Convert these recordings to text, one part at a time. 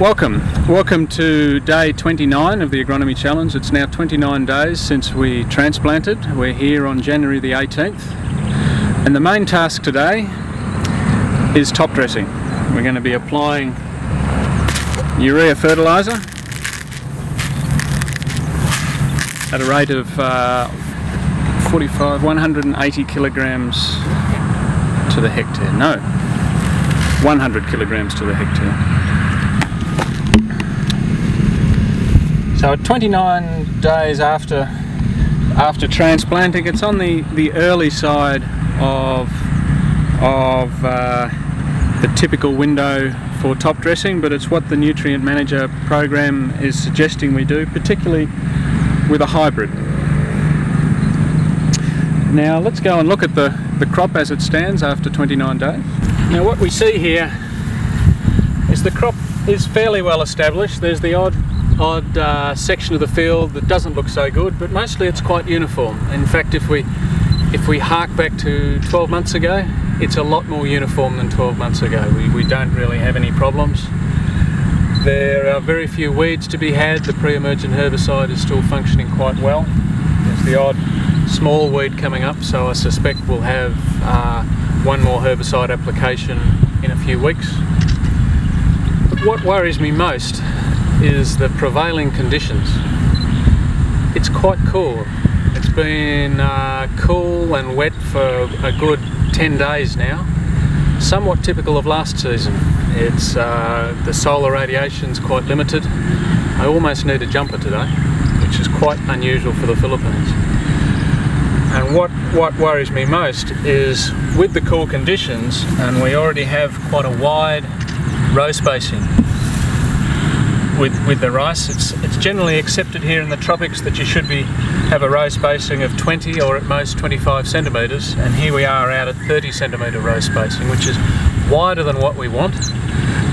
Welcome. Welcome to day 29 of the Agronomy Challenge. It's now 29 days since we transplanted. We're here on January the 18th. And the main task today is top dressing. We're going to be applying urea fertiliser at a rate of uh, 45, 180 kilograms to the hectare. No, 100 kilograms to the hectare. So 29 days after after transplanting, it's on the, the early side of, of uh, the typical window for top dressing, but it's what the Nutrient Manager program is suggesting we do, particularly with a hybrid. Now let's go and look at the, the crop as it stands after 29 days. Now what we see here is the crop is fairly well established. There's the odd odd uh, section of the field that doesn't look so good, but mostly it's quite uniform. In fact, if we if we hark back to 12 months ago, it's a lot more uniform than 12 months ago. We, we don't really have any problems. There are very few weeds to be had. The pre-emergent herbicide is still functioning quite well. There's the odd small weed coming up, so I suspect we'll have uh, one more herbicide application in a few weeks. What worries me most is the prevailing conditions. It's quite cool. It's been uh, cool and wet for a good 10 days now. Somewhat typical of last season. It's uh, The solar radiation is quite limited. I almost need a jumper today, which is quite unusual for the Philippines. And what, what worries me most is with the cool conditions, and we already have quite a wide row spacing with, with the rice. It's, it's generally accepted here in the tropics that you should be have a row spacing of 20 or at most 25 centimetres and here we are out at 30 centimetre row spacing which is wider than what we want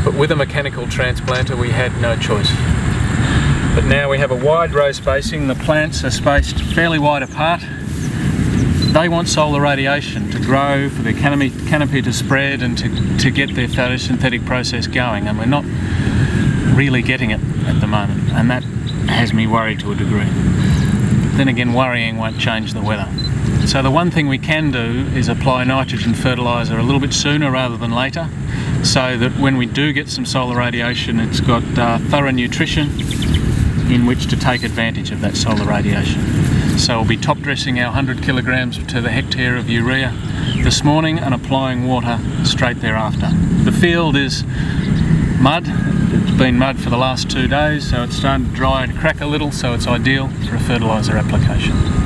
but with a mechanical transplanter we had no choice. But now we have a wide row spacing, the plants are spaced fairly wide apart. They want solar radiation to grow, for the canopy, canopy to spread and to, to get their photosynthetic process going and we're not really getting it at the moment, and that has me worried to a degree. Then again, worrying won't change the weather. So the one thing we can do is apply nitrogen fertiliser a little bit sooner rather than later, so that when we do get some solar radiation, it's got uh, thorough nutrition in which to take advantage of that solar radiation. So we'll be top dressing our 100 kilograms to the hectare of urea this morning and applying water straight thereafter. The field is mud. It's been mud for the last two days, so it's starting to dry and crack a little, so it's ideal for a fertiliser application.